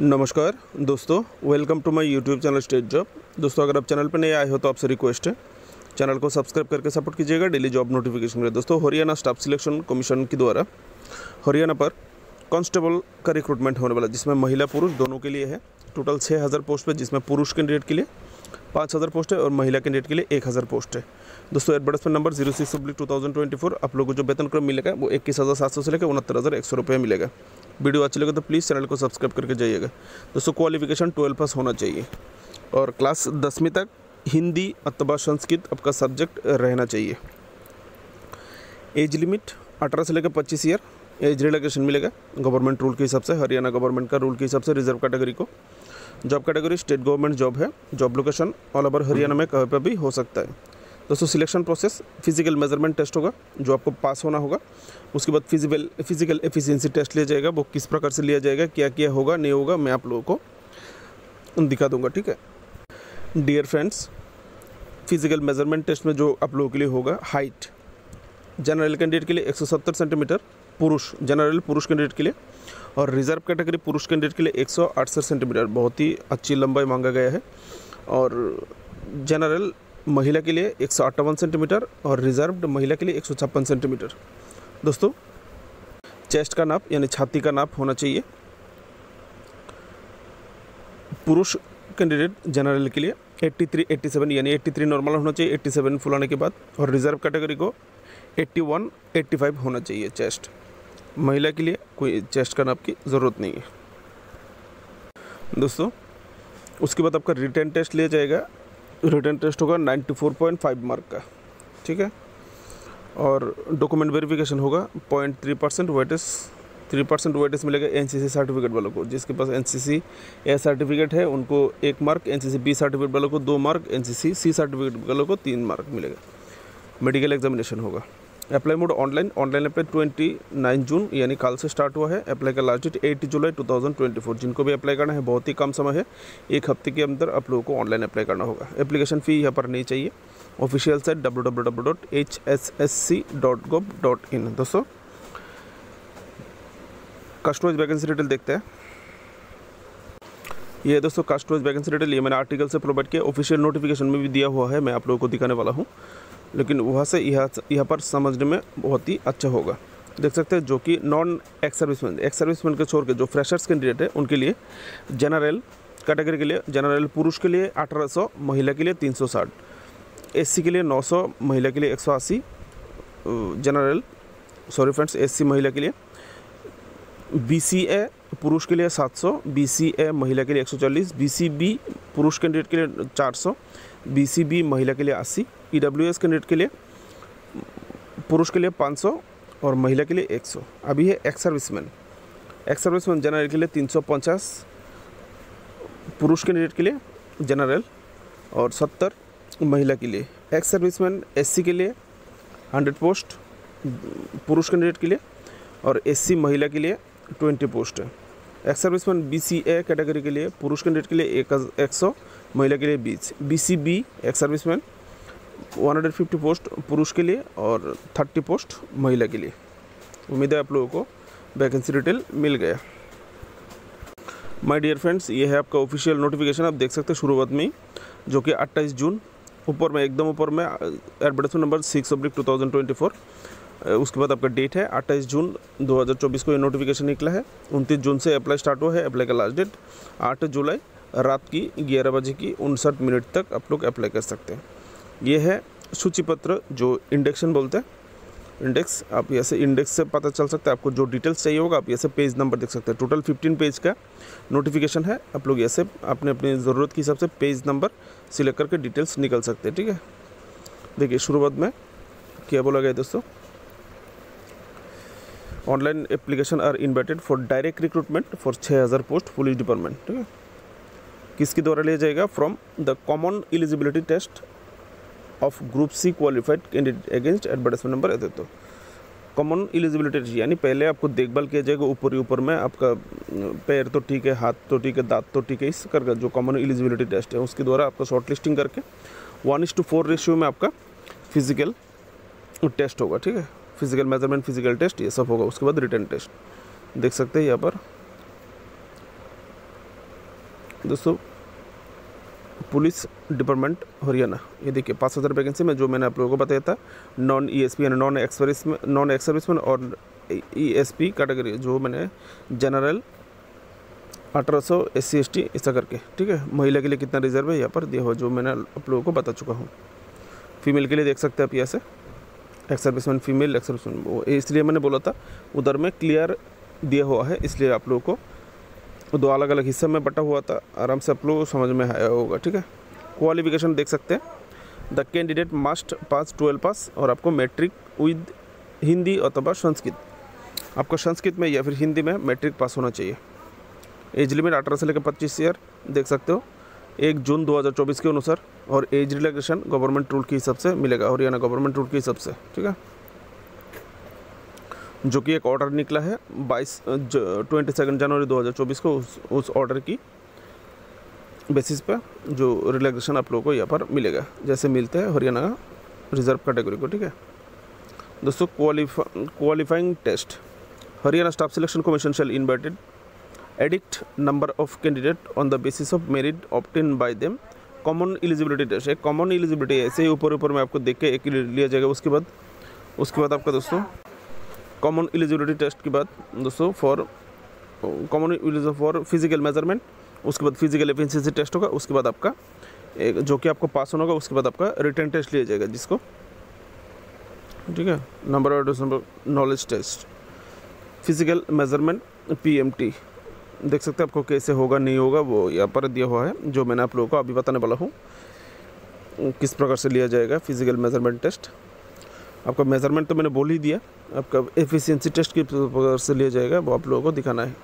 नमस्कार, दोस्तों welcome to my YouTube channel state job दोस्तों, अगर आप चैनल पर नए आए हो तो आपसे रिक्वेस्ट है चैनल को सब्सक्राइब करके सपोर्ट कीजिएगा डेली जॉब नोटिफिकेशन लिए दोस्तों हरियाणा स्टाफ सिलेक्शन कमीशन के द्वारा हरियाणा पर कांस्टेबल का रिक्रूटमेंट होने वाला, जिसमें महिला पुरुष दोनों के लिए है। टोटल छः हज़ार पोस्ट पर जिसमें पुरुष कैंडिडेट के लिए। पाँच हज़ार पोस्ट है और महिला कैंडिडेट के लिए एक हज़ार पोस्ट है। दोस्तों advertisement number zero six public two thousand twenty four, आप लोगों को जो वेतन क्रम मिलेगा, वो इक्कीस हज़ार सात सौ से लेकर उनहत्तर हज़ार एक सौ रुपये मिलेगा। वीडियो अच्छी लगे तो प्लीज़ चैनल को सब्सक्राइब करके जाइएगा। दोस्तों क्वालिफिकेशन ट्वेल्व पास होना चाहिए। और क्लास दसवीं तक हिंदी अथवा संस्कृत आपका सब्जेक्ट रहना चाहिए। एज लिमिट अठारह से लेकर पच्चीस ईयर एज रिलेक्शन मिलेगा। गवर्नमेंट रूल के हिसाब से, हरियाणा गवर्नमेंट का रूल के हिसाब से रिज़र्व कैटेगरी को। Job category state government job है job location all over Haryana में कहीं पर भी हो सकता है। दोस्तों selection process physical measurement test होगा, जो आपको पास होना होगा। उसके बाद फ़िज़िकल फ़िज़िकल एफिशिएंसी टेस्ट लिया जाएगा, वो किस प्रकार से लिया जाएगा क्या क्या होगा, नहीं होगा, मैं आप लोगों को दिखा दूँगा, ठीक है? Dear friends physical measurement test में जो आप लोगों के लिए होगा हाइट जनरल कैंडिडेट के लिए 170 सेंटीमीटर पुरुष जनरल पुरुष कैंडिडेट के लिए और रिज़र्व कैटेगरी पुरुष कैंडिडेट के लिए एक सेंटीमीटर बहुत ही अच्छी लंबाई मांगा गया है। और जनरल महिला के लिए एक सौ अट्ठावन सेंटीमीटर और रिजर्व्ड महिला के लिए एक सेंटीमीटर दोस्तों चेस्ट का नाप यानी छाती का नाप होना चाहिए। पुरुष कैंडिडेट जनरल के लिए 83 87 यानी 83 नॉर्मल होना चाहिए 87 फुल आने के बाद और रिज़र्व कैटेगरी को 81 85 होना चाहिए चेस्ट महिला के लिए कोई चेस्ट का नाप की ज़रूरत नहीं है। दोस्तों, उसके बाद आपका रिटर्न टेस्ट लिया जाएगा। रिटर्न टेस्ट होगा 94.5 मार्क का, ठीक है? और डॉक्यूमेंट वेरिफिकेशन होगा point three percent weightage three percent weightage मिलेगा एनसीसी सर्टिफिकेट वालों को। जिसके पास एन ए सर्टिफिकेट है, उनको एक मार्क एन बी सर्टिफिकेट वालों को दो मार्क एन सी सर्टिफिकेट वालों को तीन मार्क मिलेगा। मेडिकल एग्जामिनेशन होगा। Apply mode online online apply twenty nine June, यानी कल से स्टार्ट हुआ है। अप्लाई का last date eight July two thousand twenty four जिनको भी अप्लाई करना है, बहुत ही कम समय है। एक हफ़्ते के अंदर आप लोगों को ऑनलाइन अप्लाई करना होगा। एप्लीकेशन फ़ी यहाँ पर नहीं चाहिए। Official site W W W dot H S S C dot gov dot in दोस्तों कस्टमाइज वैकेंसी डिटेल देखते हैं। ये दोस्तों कस्टमाइज वैकेंसी डिटेल ये मैंने आर्टिकल से प्रोवाइड किया। ऑफिशियल नोटिफिकेशन में भी दिया हुआ है, मैं आप लोगों को दिखाने वाला हूँ। लेकिन वहाँ से यहाँ यहाँ पर समझने में बहुत ही अच्छा होगा। देख सकते हैं जो कि non ex serviceman ex serviceman के छोड़ के जो फ्रेशर्स कैंडिडेट है, उनके लिए जनरल कैटेगरी के लिए, जनरल पुरुष के लिए 1800 महिला के लिए 360 एससी के लिए 900 महिला के लिए 180 जनरल, सॉरी फ्रेंड्स, एससी महिला के लिए बीसीए पुरुष के लिए 700 बी महिला के लिए 140 बी पुरुष कैंडिडेट के लिए 400 बी महिला के लिए 80 ई डब्ल्यू एस कैंडिडेट के लिए पुरुष के लिए 500 और महिला के लिए 100 अभी है ex serviceman ex serviceman general के लिए 350 पुरुष कैंडिडेट के लिए जनरल और 70 महिला के लिए एक्स सर्विसमैन एससी के लिए 100 पोस्ट पुरुष कैंडिडेट के लिए और एससी महिला के लिए 20 पोस्ट है ex serviceman B C A category के लिए पुरुष कैंडिडेट के लिए एक सौ महिला के लिए बीस B C B ex serviceman 150 post पुरुष के लिए और 30 पोस्ट महिला के लिए। उम्मीद है आप लोगों को वैकेंसी डिटेल मिल गया। माय डियर फ्रेंड्स ये है आपका ऑफिशियल नोटिफिकेशन आप देख सकते हैं शुरुआत में ही, जो कि 28 जून, ऊपर में, एकदम ऊपर में advertisement number six public two उसके बाद आपका डेट है अट्ठाईस जून 2024 को ये नोटिफिकेशन निकला है। उनतीस जून से अप्लाई स्टार्ट हुआ है अप्लाई का लास्ट डेट आठ जुलाई रात की ग्यारह बजे की उनसठ मिनट तक आप लोग अप्लाई कर सकते हैं। ये है सूची पत्र जो इंडेक्शन बोलते हैं। इंडेक्स, आप यहाँ से इंडेक्स से पता चल सकता है, आपको जो डिटेल्स चाहिए होगा, आप यहाँ से पेज नंबर देख सकते हैं। टोटल फिफ्टीन पेज का नोटिफिकेशन है। आप लोग ऐसे अपने अपनी ज़रूरत के हिसाब से पेज नंबर सिलेक्ट करके डिटेल्स निकल सकते हैं, ठीक है? देखिए, शुरुआत में क्या बोला गया दोस्तों? Online application are invited for direct recruitment for छः हज़ार पोस्ट पुलिस डिपार्टमेंट, ठीक है? किसके द्वारा लिया जाएगा? From the common eligibility test of group C qualified candidate against advertisement number ऐसे तो। कॉमन एलिजिबिलिटी यानी पहले आपको देखभाल किया जाएगा, ऊपर ही ऊपर में आपका पैर तो ठीक है, हाथ तो ठीक है, दांत तो ठीक है, इस करके जो कॉमन एलिजिबिलिटी टेस्ट है, उसके द्वारा आपका शॉर्ट लिस्टिंग करके one is to four ratio में आपका फ़िज़िकल टेस्ट होगा, ठीक है? फ़िज़िकल मेज़रमेंट फ़िज़िकल टेस्ट ये सब होगा, उसके बाद रिटर्न टेस्ट देख सकते हैं यहाँ पर। दोस्तों पुलिस डिपार्टमेंट हरियाणा। ये देखिए, पाँच हज़ार वैकेंसी में जो मैंने आप लोगों को बताया था, नॉन ई एस पी यानी non ex service non ex और ई एस पी कैटेगरी, जो मैंने जनरल अठारह सौ एस सी एस टी ऐसा करके, ठीक है? महिला के लिए कितना रिज़र्व है यहाँ पर? दिया हुआ जो मैंने आप लोगों को बता चुका हूँ। फीमेल के लिए देख सकते हैं आप यहाँ से। Ex serviceman female ex serviceman वो, इसलिए मैंने बोला था, उधर में क्लियर दिया हुआ है, इसलिए आप लोगों को दो अलग अलग हिस्से में बटा हुआ था। आराम से आप लोग समझ में आया होगा, ठीक है? क्वालिफिकेशन देख सकते हैं। The candidate must pass twelve pass और आपको मैट्रिक विद हिंदी अथवा संस्कृत। आपको संस्कृत में या फिर हिंदी में मैट्रिक पास होना चाहिए। एज लिमिट अठारह से लेकर पच्चीस ईयर देख सकते हो। एक जून 2024 के अनुसार और एज रिलैक्सेशन गवर्नमेंट रूल के हिसाब से मिलेगा, हरियाणा गवर्नमेंट रूल के हिसाब से, ठीक है? जो कि एक ऑर्डर निकला है बाईस ट्वेंटी सेकेंड जनवरी 2024 को उस उस ऑर्डर की बेसिस पे जो रिलैक्सेशन आप लोगों को यहाँ पर मिलेगा। जैसे मिलते हैं हरियाणा रिज़र्व कैटेगरी को, ठीक है? दोस्तों qualify qualifying test Haryana staff selection commission shall invited addict number of candidate on the basis of merit obtain by them common eligibility test एक कॉमन एलिजिबिलिटी ऐसे ही ऊपर ऊपर में आपको देख के एक लिया जाएगा, उसके बाद उसके बाद आपका दोस्तों कॉमन एलिजिबिलिटी टेस्ट के बाद, दोस्तों for common eligibility for physical measurement उसके बाद फ़िज़िकल एफिशिएंसी टेस्ट होगा, उसके बाद आपका एक, जो कि आपको पास होना होगा, उसके बाद आपका रिटर्न टेस्ट लिया जाएगा जिसको। ठीक है? Number of knowledge test physical measurement PMT देख सकते हैं आपको कैसे होगा, नहीं होगा, वो यहाँ पर दिया हुआ है, जो मैंने आप लोगों को अभी बताने वाला हूँ। किस प्रकार से लिया जाएगा फ़िज़िकल मेज़रमेंट टेस्ट आपका मेज़रमेंट तो मैंने बोल ही दिया। आपका एफिशिएंसी टेस्ट की से लिया जाएगा, वो आप लोगों को दिखाना है।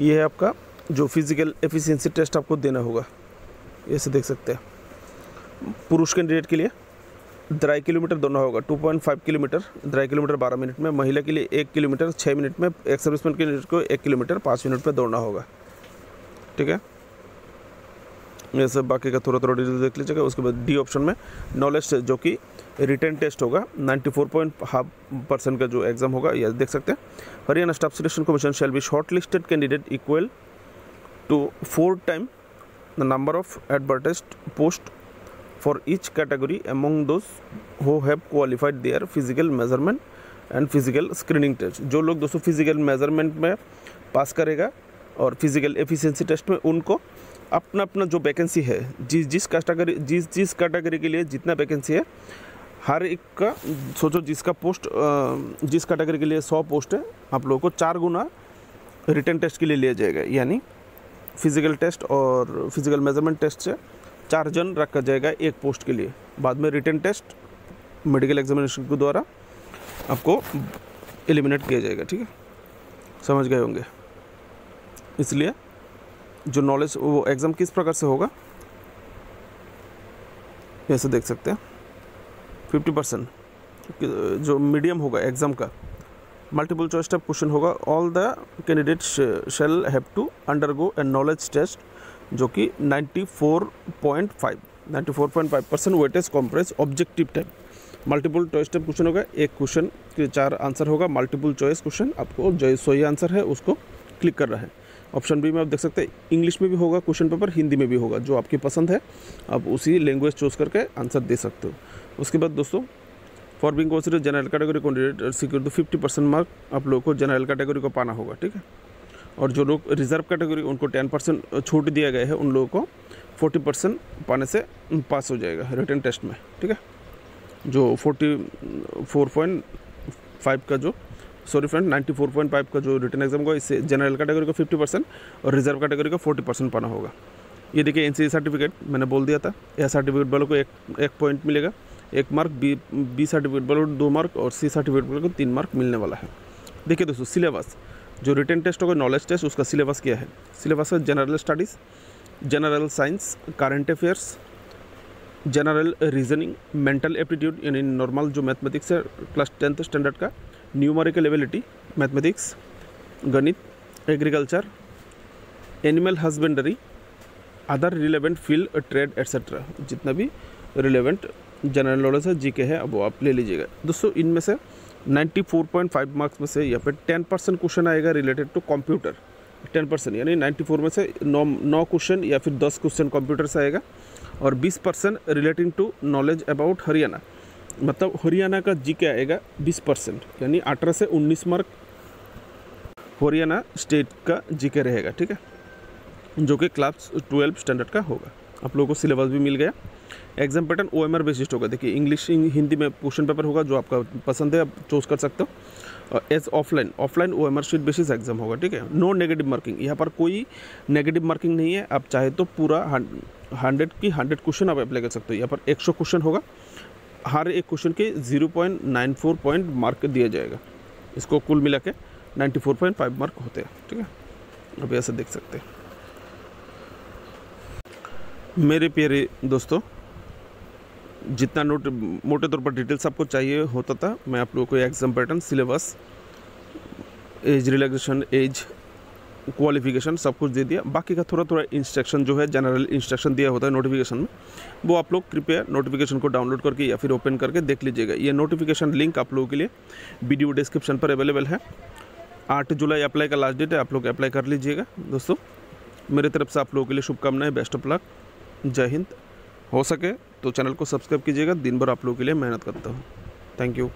ये है आपका जो फ़िज़िकल एफिशिएंसी टेस्ट आपको देना होगा। ऐसे देख सकते हैं। पुरुष कैंडिडेट के लिए ढाई किलोमीटर दोनों होगा। 2.5 किलोमीटर, ढाई किलोमीटर 12 मिनट में। महिला के लिए एक किलोमीटर छः मिनट में। एक सर्विसमैन कैंडिडेट को एक किलोमीटर, पाँच मिनट में दौड़ना होगा। ठीक है? ये सब बाकी का थोड़ा थोड़ा डिटेल देख लीजिएगा, उसके बाद डी ऑप्शन में नॉलेज टेस्ट जो कि रिटर्न टेस्ट होगा 94 फोर पॉइंट हाफ़ परसेंट का जो एग्ज़ाम होगा यह देख सकते हैं। Haryana staff selection commission shall be short listed candidate equal to four time the number of advertise post for each category among those who have qualified their physical measurement and physical screening test जो लोग दोस्तों physical measurement में पास करेगा और physical efficiency test में उनको अपना अपना जो वैकेंसी है, जिस जिस कैटेगरी जिस जिस कैटेगरी के लिए जितना वैकेंसी है, हर एक का, सोचो जिसका पोस्ट जिस कैटेगरी के लिए सौ पोस्ट है, आप लोगों को चार गुना रिटर्न टेस्ट के लिए लिया जाएगा। यानी फ़िज़िकल टेस्ट और फ़िज़िकल मेज़रमेंट टेस्ट से चार जन रखा जाएगा एक पोस्ट के लिए। बाद में रिटर्न टेस्ट मेडिकल एग्जामिनेशन के द्वारा आपको एलिमिनेट किया जाएगा, ठीक है? समझ गए होंगे? इसलिए जो नॉलेज वो एग्ज़ाम किस प्रकार से होगा? ऐसे देख सकते हैं। फिफ्टी परसेंट जो मीडियम होगा एग्ज़ाम का मल्टीपल चॉइस टाइप क्वेश्चन होगा। All the candidate shall have to undergo a knowledge test जो कि 94.5 94.5 percent weightage comprise objective type multiple choice type question होगा, एक क्वेश्चन के चार आंसर होगा। मल्टीपल चॉइस क्वेश्चन आपको जो सही आंसर है, उसको क्लिक कर रहा है। ऑप्शन बी में आप देख सकते हैं, इंग्लिश में भी होगा, क्वेश्चन पेपर, हिंदी में भी होगा, जो आपकी पसंद है, आप उसी लैंग्वेज चूज़ करके आंसर दे सकते हो। उसके बाद दोस्तों for being consider general category candidate secure तो फिफ्टी परसेंट मार्क आप लोगों को जनरल कैटेगरी को पाना होगा, ठीक है? और जो लोग रिज़र्व कैटेगरी उनको टेन परसेंट छूट दिया गया है, उन लोगों को फोर्टी परसेंट पाने से पास हो जाएगा रिटर्न टेस्ट में, ठीक है? जो फोर्टी फोर पॉइंट फाइव का जो sorry friend ninety four point five का जो रिटर्न एग्ज़ाम होगा, इससे जनरल कैटेगरी का फिफ्टी परसेंट और रिज़र्व कैटेगरी का फोर्टी परसेंट पाना होगा। ये देखिए एन सर्टिफिकेट मैंने बोल दिया था। यह सर्टिफिकेट वालों को एक एक पॉइंट मिलेगा। एक मार्क बी बी सर्टिफिकेट वालों को दो मार्क और सी सर्टिफिकेट वालों को तीन मार्क मिलने वाला है। देखिए दोस्तों सिलेबस जो रिटर्न टेस्ट होगा नॉलेज टेस्ट उसका सिलेबस क्या है? सिलेबस है general studies general science current affairs general reasoning mental aptitude यानी नॉर्मल जो मैथमेटिक्स है क्लास टेंथ स्टैंडर्ड का न्यूमरिकल एबिलिटी मैथमेटिक्स गणित agriculture animal husbandry other relevant field trade etcetera जितना भी रिलेवेंट जनरल नॉलेज है जी के है, अब वो आप ले लीजिएगा। दोस्तों, इनमें से 94.5 मार्क्स में से यहाँ पे 10 परसेंट क्वेश्चन आएगा रिलेटेड टू कंप्यूटर 10 परसेंट यानी 94 में से नौ नौ क्वेश्चन या फिर 10 क्वेश्चन कंप्यूटर से आएगा और 20 percent relating to knowledge about Haryana मतलब हरियाणा का जी के आएगा 20 परसेंट, यानी 18 से 19 मार्क हरियाणा स्टेट का जी के रहेगा, ठीक है? जो कि क्लास ट्वेल्व स्टैंडर्ड का होगा। आप लोगों को सिलेबस भी मिल गया। Exam pattern O M R based होगा। देखिए इंग्लिश हिंदी में क्वेश्चन पेपर होगा, जो आपका पसंद है, आप चूज़ कर सकते हो। As offline offline O M R sheet basis exam होगा, ठीक है? नो नेगेटिव मार्किंग यहाँ पर कोई नेगेटिव मार्किंग नहीं है। आप चाहे तो पूरा हंड्रेड की हंड्रेड क्वेश्चन आप अप्लाई कर सकते हो। यहाँ पर एक सौ क्वेश्चन होगा। हर एक क्वेश्चन के ज़ीरो पॉइंट मार्क दिया जाएगा। इसको कुल मिला के ninety four point five mark होते हैं, ठीक है? अब ऐसे देख सकते हैं। मेरे प्यारे दोस्तों, जितना नोट, मोटे तौर पर डिटेल्स आपको चाहिए होता था, मैं आप लोगों को exam pattern, syllabus, age, relaxation, age qualification सब कुछ दे दिया। बाकी का थोड़ा थोड़ा इंस्ट्रक्शन जो है जनरल इंस्ट्रक्शन दिया होता है नोटिफिकेशन में, वो आप लोग कृपया नोटिफिकेशन को डाउनलोड करके या फिर ओपन करके देख लीजिएगा। ये नोटिफिकेशन लिंक आप लोगों के लिए वीडियो डिस्क्रिप्शन पर अवेलेबल है। आठ जुलाई अप्लाई का लास्ट डेट है, आप लोग अप्लाई कर लीजिएगा। दोस्तों, मेरे तरफ़ से आप लोगों के लिए शुभकामनाएँ बेस्ट ऑफ़ लक जय हिंद। हो सके तो चैनल को सब्सक्राइब कीजिएगा। दिन भर आप लोगों के लिए मेहनत करता हूँ। Thank you